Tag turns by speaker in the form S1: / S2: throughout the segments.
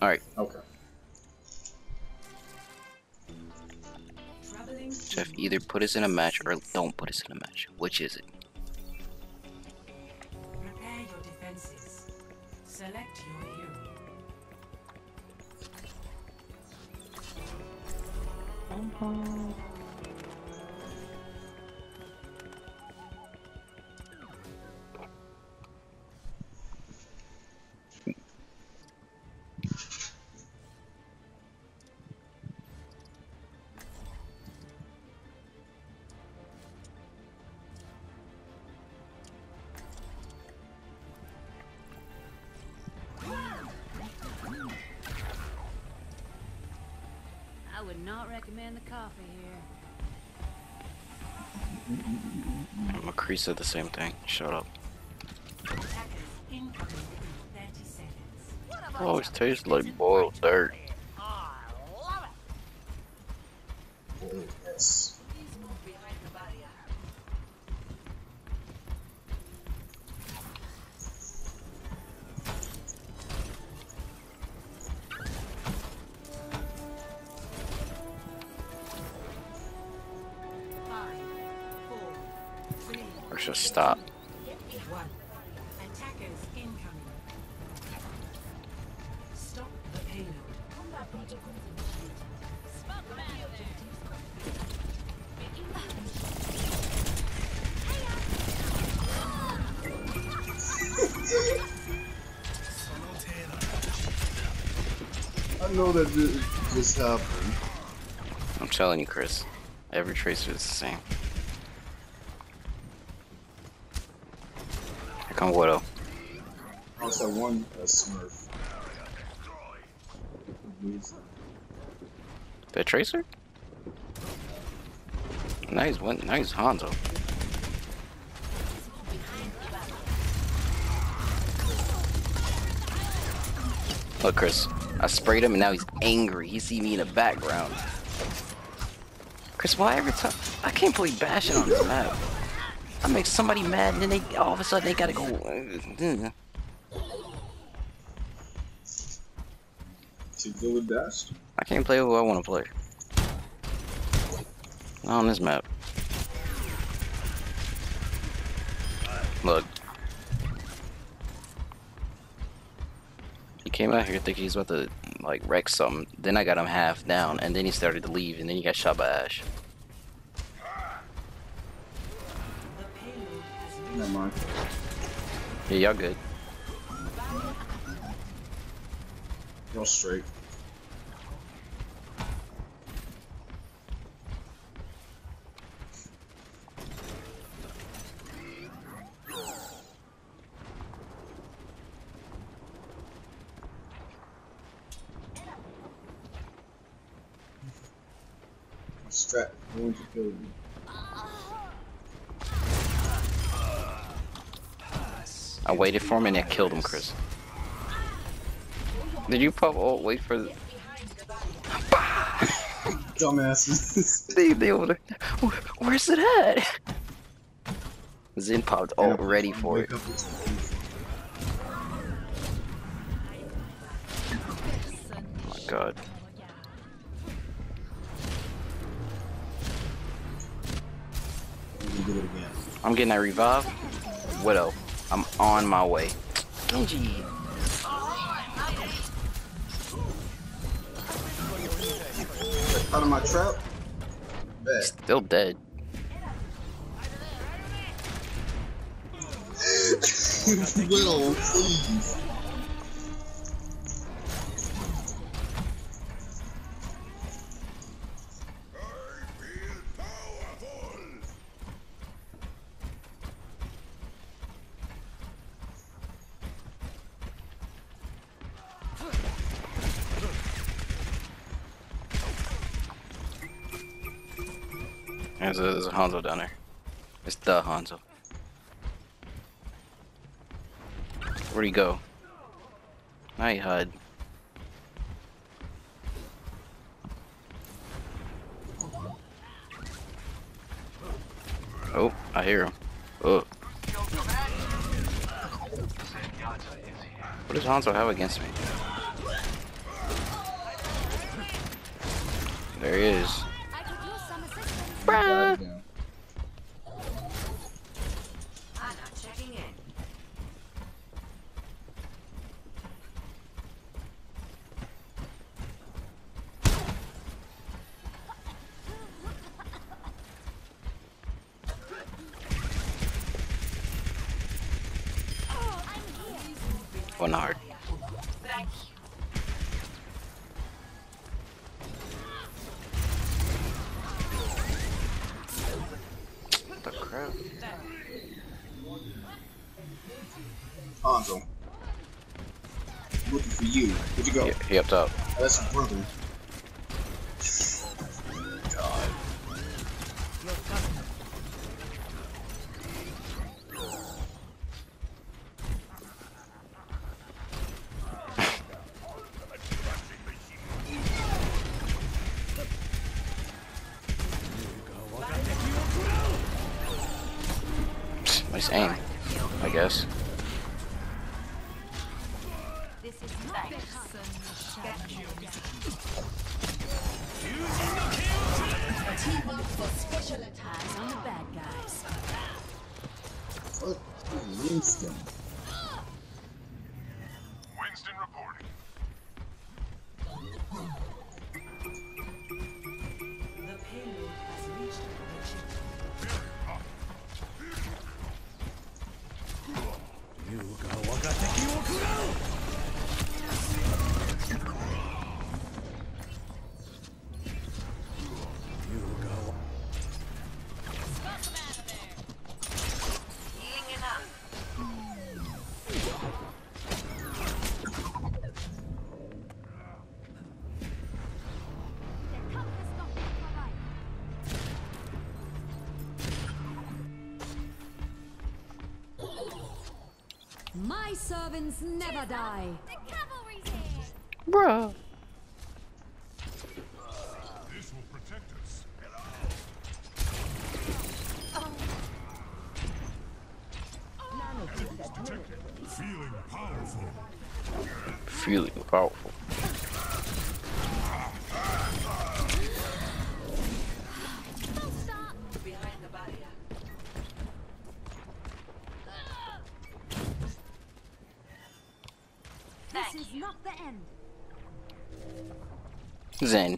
S1: Alright,
S2: Okay.
S1: Jeff, either put us in a match or don't put us in a match. Which is it?
S3: Prepare your defenses. Select your hero.
S4: I would not recommend the coffee here.
S1: McCree said the same thing. Shut up.
S3: Attackers incoming in 30 seconds.
S1: Always tastes like boiled dirt.
S2: I know that this happened.
S1: I'm telling you, Chris. Every tracer is the same. Here come Widow.
S2: Also one uh, Smurf.
S1: That tracer? Nice one. Nice Hanzo. Look, Chris. I sprayed him and now he's angry. He see me in the background. Chris, why every time I can't believe bashing on this map? I make somebody mad and then they all of a sudden they gotta go.
S2: To go with Dash.
S1: I can't play who I want to play. Not on this map. Look. He came out here thinking he's about to like wreck something. Then I got him half down, and then he started to leave, and then he got shot by Ashe.
S3: The payload has reached
S2: Never mind.
S1: Yeah, y'all good.
S2: Y'all straight. Going to kill you.
S1: I waited for him, and I killed him, Chris. Did you pop ult? Wait for the.
S2: Dumbasses.
S1: They, they over there. Where- Where's it at? Zen popped ult ready for it.
S2: Wake up with-
S1: Oh my god.
S2: Do it again.
S1: I'm getting that revive. Widow. I'm on my way. Genji.
S2: Out of my trap. Bet.
S1: Still dead.
S2: Little, please.
S1: There's a, there's a Hanzo down there. It's the Hanzo. Where'd he go? I HUD. Oh, I hear him. Oh. What does Hanzo have against me? There he is. One
S3: heart.
S1: What the crap?
S2: Ponzo. Looking for you. Where'd you go?
S1: He, he up top.
S2: That's brother.
S1: Nice aim, I guess.
S4: Special attacks on the bad guys. My servants never die.
S1: Bruh. Zen.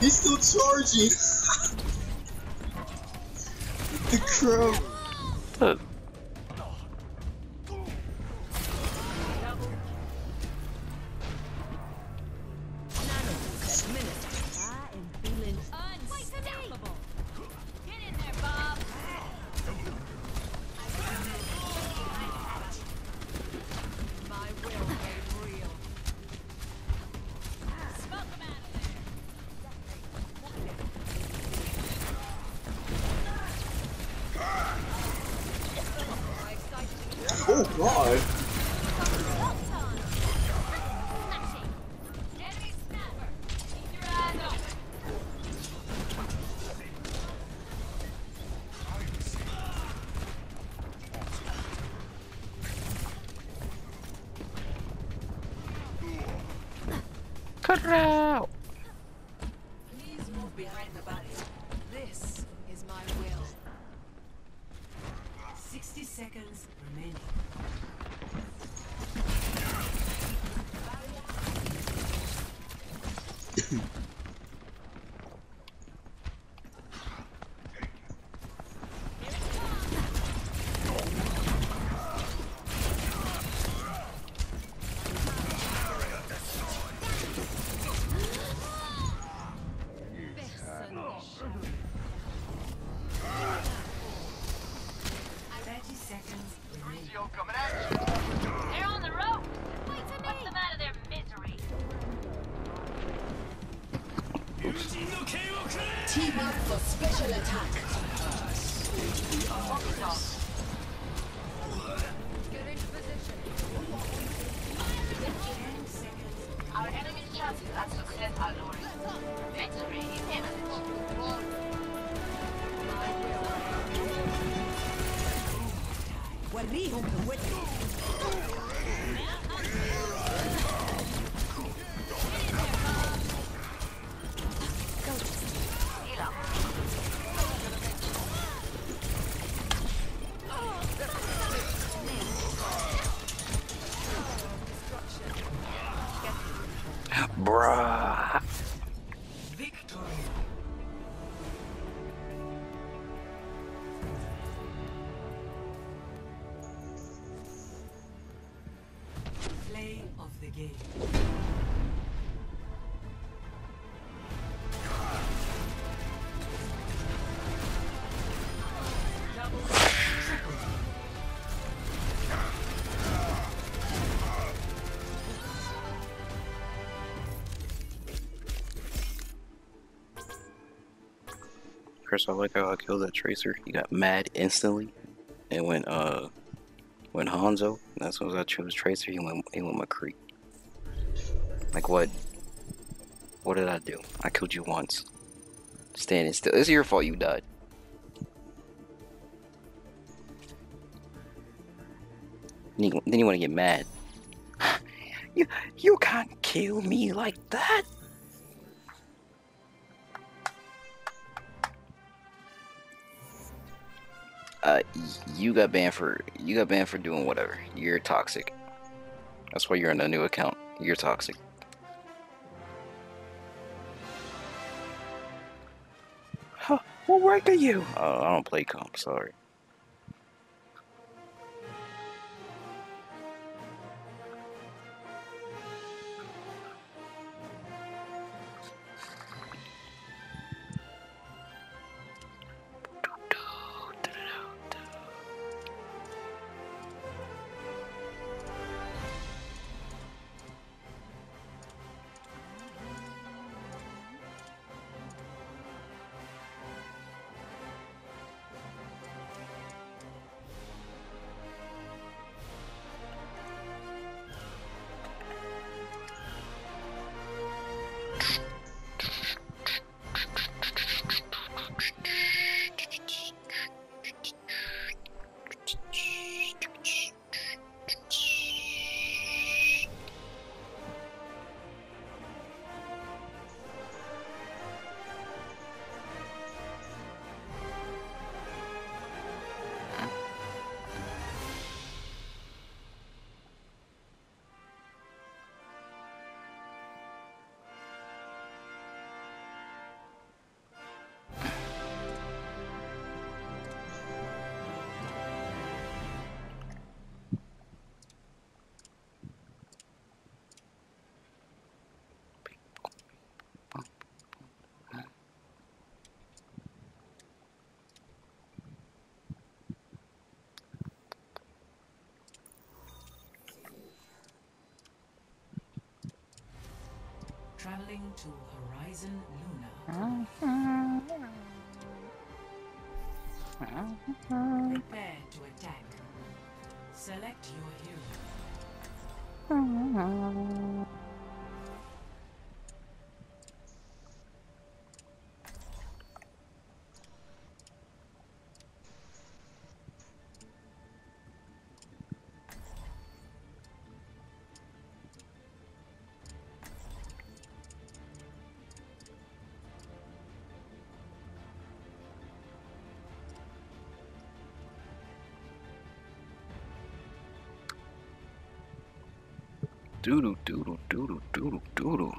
S2: He's still charging! Oh god.
S4: Yeah.
S1: Bruh. I like how I killed that tracer. He got mad instantly, and when uh, when Hanzo, that's when I chose tracer. He went he went McCree. Like what? What did I do? I killed you once. Standing still. It's your fault you died. Then you, then you want to get mad. you you can't kill me like that. Uh, you got banned for you got banned for doing whatever. You're toxic. That's why you're on a new account. You're toxic. Huh, what rank are you? Oh, I don't play comp. Sorry.
S3: Traveling to Horizon Lunar. Prepare to attack. Select your hero.
S1: Doodle doodle doodle doodle doodle.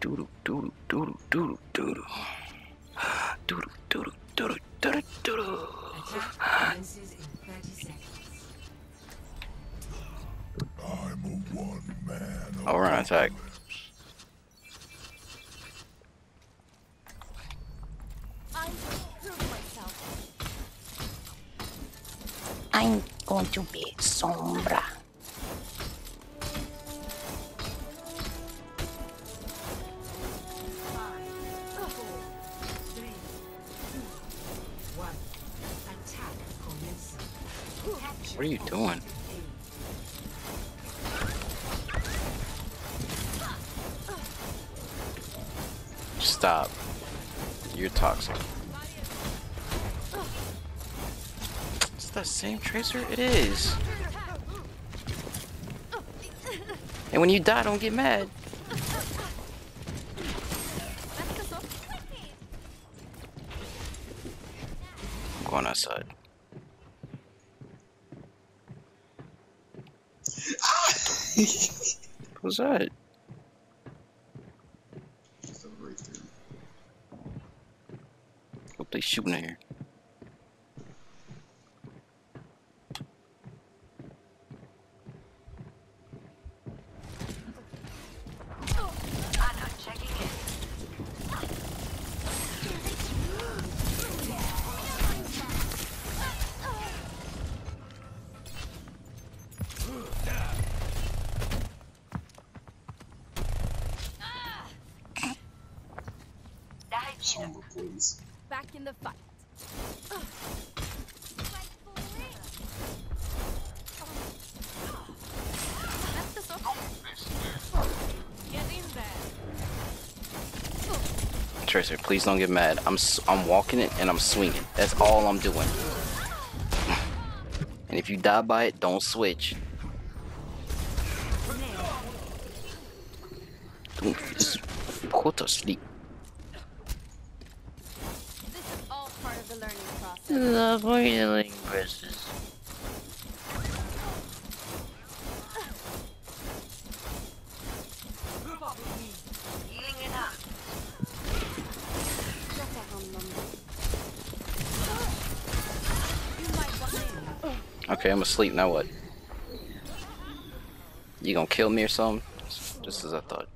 S1: Doodle doodle doodle doodle doodle. Doodle doodle doodle doodle doodle.
S3: Attack commences in 30 seconds.
S5: I'm a one man.
S1: Oh, we're on attack.
S4: I will prove myself.
S6: I'm going to be Sombra.
S1: What are you doing? Stop. You're toxic. It's the same tracer? It is. And when you die, don't get mad. I'm going outside. That?
S2: Stuff right.
S1: Hope they shooting in here.
S2: Sombra, please.
S4: Back in the fight. Get in there.
S1: Tracer, please don't get mad. I'm s- I'm walking it and I'm swinging. That's all I'm doing. And if you die by it, don't switch. Don't go to sleep.
S4: This is all part of the learning process.
S6: The boiling versus.
S1: I'm asleep. Now what? You gonna kill me or something? Just as I thought.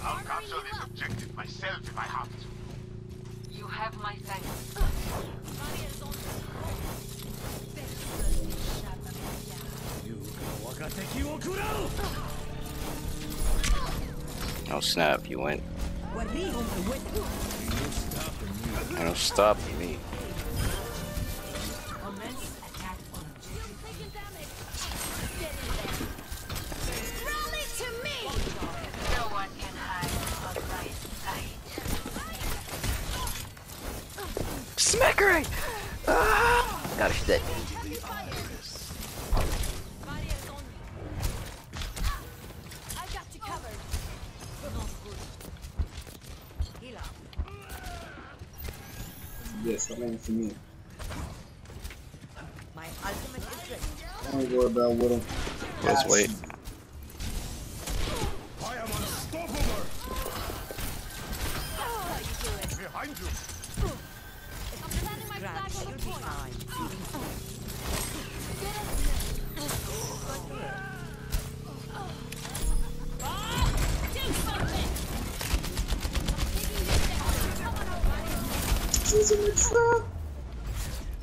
S5: I'll capture this objective myself if I have to.
S3: You have my thanks.
S1: Oh snap! You went. I don't stop Let's.
S5: I am unstoppable. Behind you.
S4: I'm planting my flag on the point.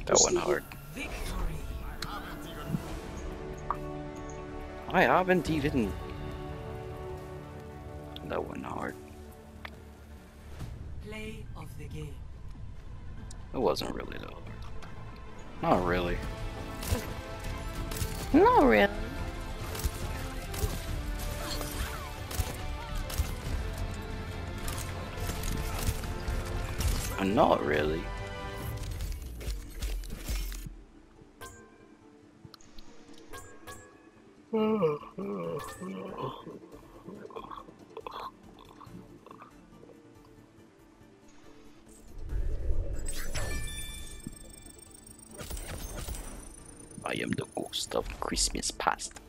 S1: That went hard. Ah ja, Ventilieren. I am the ghost of Christmas past.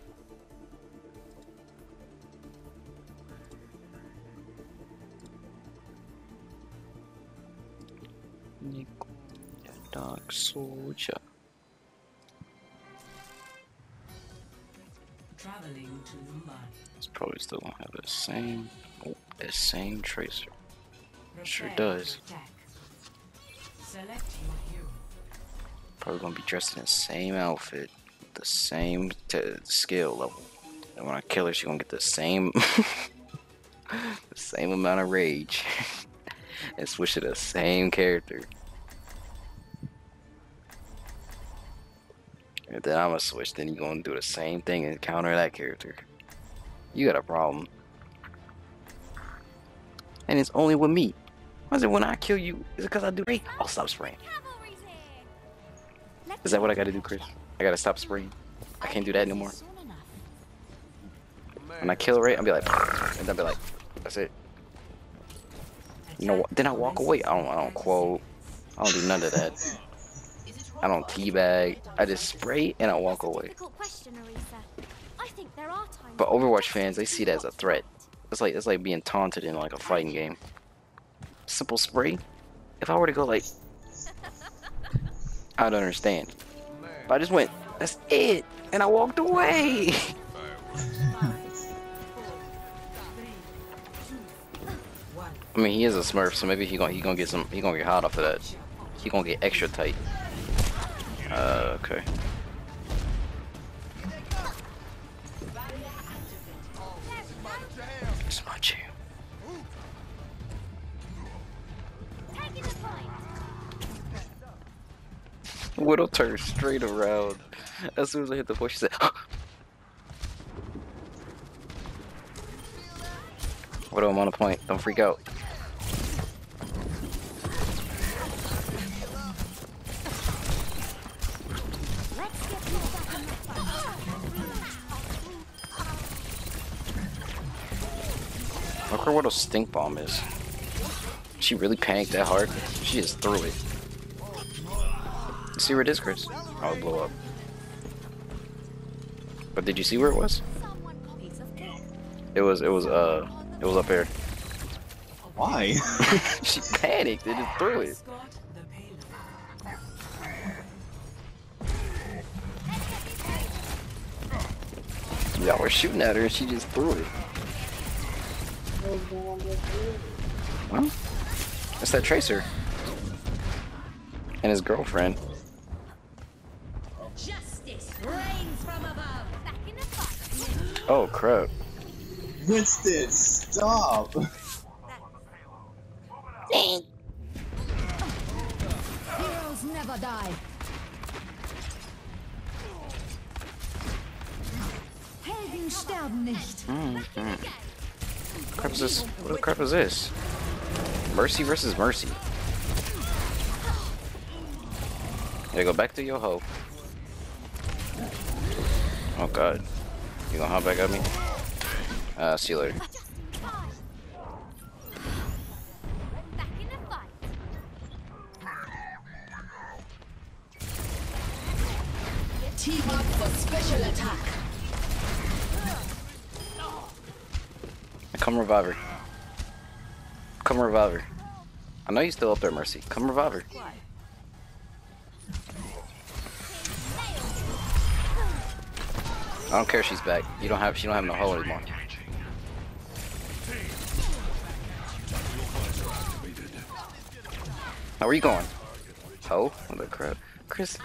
S1: Dark Soldier. The same, oh, the same tracer. Sure does.
S3: to attack. Select your hero.
S1: Probably gonna be dressed in the same outfit, the same skill level. And when I kill her, she gonna get the same, the same amount of rage, and switch to the same character. And then I'm gonna switch. Then you gonna do the same thing and counter that character. You got a problem. And it's only with me. Why is it when I kill you? Is it because I do? Hey, I'll stop spraying.
S4: Cavalry's here. Let's
S1: Is that what I gotta do, Chris? I gotta stop spraying. I can't do that no more. When I kill Ray, I'll be like, and I'll be like, that's it. You know what? Then I walk away. I don't, I don't quote. I don't do none of that. I don't teabag. I just spray and I walk away.
S4: Difficult question, Arisa. I think there are times
S1: But Overwatch fans, they see that as a threat. It's like it's like being taunted in like a fighting game. Simple spray. If I were to go like, I don't understand. But I just went, that's it, and I walked away. I mean, he is a Smurf, so maybe he gonna he gonna get some he gonna get hot off of that. He gonna get extra tight. Uh, okay. Widow turned straight around. As soon as I hit the point, she said, Widow, I'm on a point. Don't freak out. Look where Widow's stink bomb is. She really panicked that hard. She just threw it. See where it is, Chris? Oh, it blew up. But did you see where it was?
S4: Someone piece of cake.
S1: It was, it was, uh, it was up there.
S2: Why?
S1: she panicked and just threw it.
S3: Escort the payload.
S1: Y'all were shooting at her and she just threw it. Well, that's that Tracer. And his girlfriend. Oh, crap.
S2: Winston, stop!
S4: Heroes never die. Helden sterben nicht. Hmm, hmm.
S1: What crap is this? What the crap is this? Mercy versus Mercy. Yeah, go back to your hoe. Oh god. You gonna hop back at me? Uh, see you later.
S4: Back in the fight.
S3: Team up for special attack.
S1: Come revive her. Come revive her. I know you're still up there, Mercy. Come revive I don't care if she's back. You don't have she don't have no hole anymore. Now where you going? Hoe? What the crap? Chris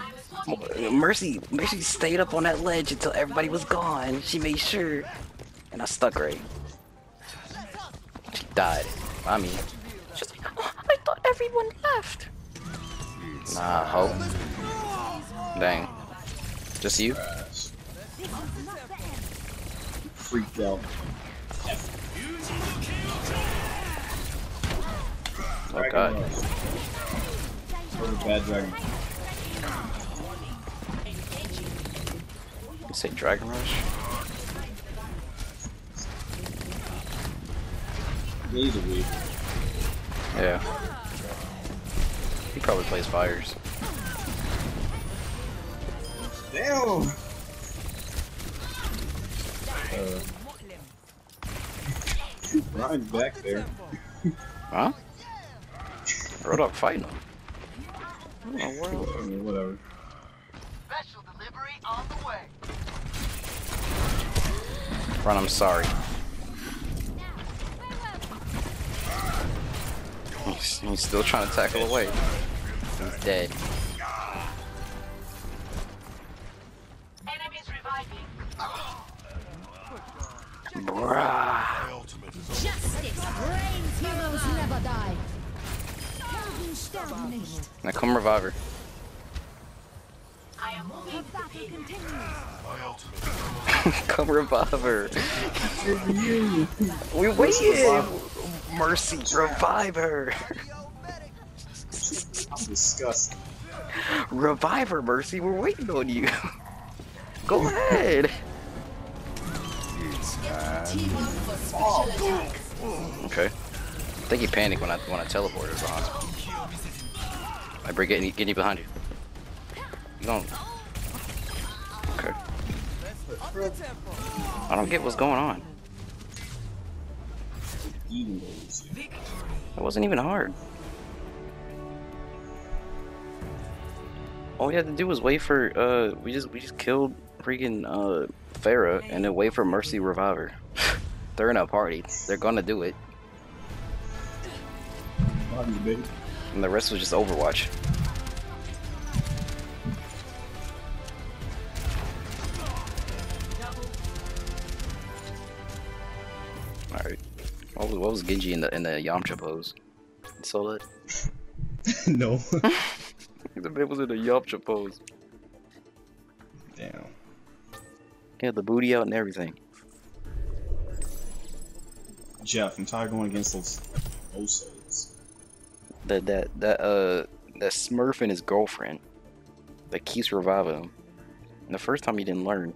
S1: Mercy Mercy stayed up on that ledge until everybody was gone. She made sure. And I stuck right. She died. I mean like, "Oh, I thought everyone left. Nah, hoe. Dang. Just you?
S2: Freaked out.
S1: Oh god.
S2: What a bad dragon.
S1: You say Dragon Rush?
S2: He's a weak.
S1: Yeah. He probably plays fires.
S2: Damn! Uh, Brian's back there.
S1: Huh? Road up fighting him. Oh, world.
S2: I mean, whatever.
S5: Special delivery on the way.
S1: Ron, I'm sorry. He's, he's still trying to tackle away. He's dead. Bruh.
S4: Justice reigns. Heroes never die. Helden sterben nicht.
S1: Now come revive her.
S5: I am moving.
S4: The battle continues.
S1: come revive her. we waited. Mercy, revive her.
S2: I'm disgusted.
S1: Revive her, Mercy. We're waiting on you. Go ahead.
S3: Attacks.
S1: Okay. I think he panicked when I when I teleported, Ron. I break getting getting behind you. You going? Okay. I don't get what's going on. It wasn't even hard. All we had to do was wait for uh we just we just killed freaking uh Pharah and then wait for Mercy Reviver. They're in a party. They're gonna do it. And the rest was just Overwatch. Alright. What was, what was Genji in the in the Yamcha pose? You saw that?
S2: no.
S1: The man was in the Yamcha pose.
S2: Damn.
S1: He had the booty out and everything.
S2: Jeff, I'm tired of going against those Osos.
S1: That that that uh that Smurf and his girlfriend that keeps reviving him. And the first time he didn't learn.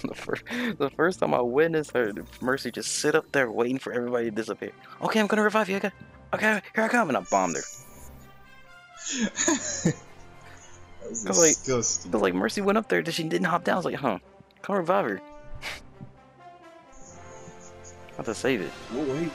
S1: the first the first time I witnessed her, Mercy just sit up there waiting for everybody to disappear. Okay, I'm gonna revive you. Okay, okay, here I come, and I bombed her.
S2: that was
S1: was like-
S2: disgusting.
S1: But like Mercy went up there, she didn't hop down. I was like, huh, come revive her. Have to save it.
S2: We'll wait.